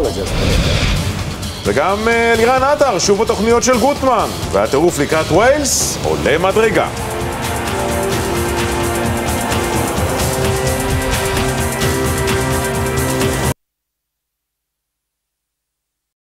psychologist. וגם אה, לירן עטר, שוב בתוכניות של גוטמן, והטירוף לקראת ויילס עולה מדרגה.